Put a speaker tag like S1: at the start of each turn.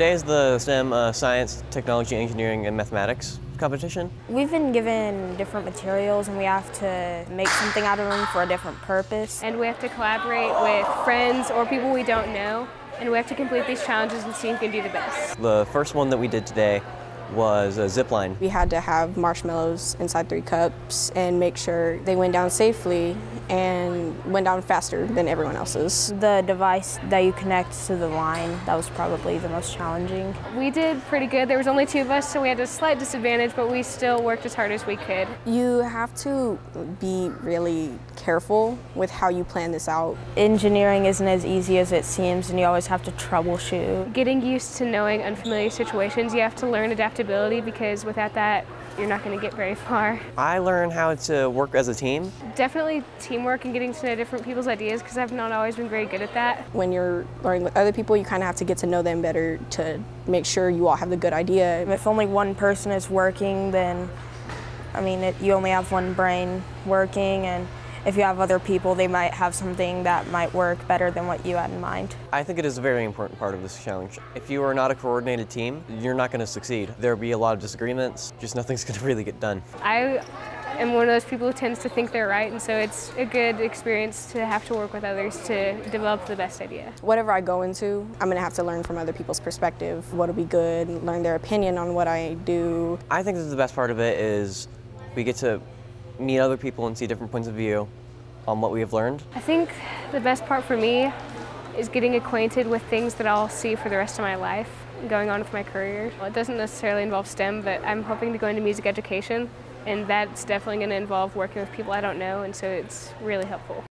S1: Today is the STEM uh, science, technology, engineering, and mathematics competition.
S2: We've been given different materials and we have to make something out of them for a different purpose.
S3: And we have to collaborate with friends or people we don't know. And we have to complete these challenges and see who can do the best.
S1: The first one that we did today was a zip line.
S4: We had to have marshmallows inside three cups and make sure they went down safely and went down faster than everyone else's.
S2: The device that you connect to the line, that was probably the most challenging.
S3: We did pretty good. There was only two of us, so we had a slight disadvantage, but we still worked as hard as we could.
S4: You have to be really careful with how you plan this out.
S2: Engineering isn't as easy as it seems and you always have to troubleshoot.
S3: Getting used to knowing unfamiliar situations, you have to learn adaptability because without that, you're not going to get very far.
S1: I learned how to work as a team.
S3: Definitely teamwork and getting to know different people's ideas because I've not always been very good at that.
S4: When you're learning with other people, you kind of have to get to know them better to make sure you all have the good idea.
S2: If only one person is working, then I mean, it, you only have one brain working and if you have other people, they might have something that might work better than what you had in mind.
S1: I think it is a very important part of this challenge. If you are not a coordinated team, you're not going to succeed. There'll be a lot of disagreements, just nothing's going to really get done.
S3: I am one of those people who tends to think they're right, and so it's a good experience to have to work with others to develop the best idea.
S4: Whatever I go into, I'm going to have to learn from other people's perspective, what'll be good, learn their opinion on what I do.
S1: I think that the best part of it is we get to meet other people and see different points of view on what we have learned.
S3: I think the best part for me is getting acquainted with things that I'll see for the rest of my life going on with my career. Well, it doesn't necessarily involve STEM, but I'm hoping to go into music education, and that's definitely going to involve working with people I don't know, and so it's really helpful.